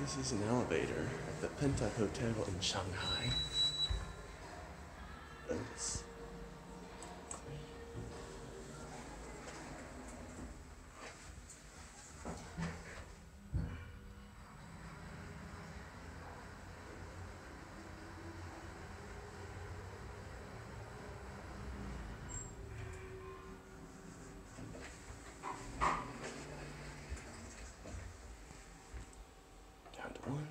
This is an elevator at the Penta Hotel in Shanghai. One.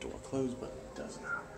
Door closed, but it does not.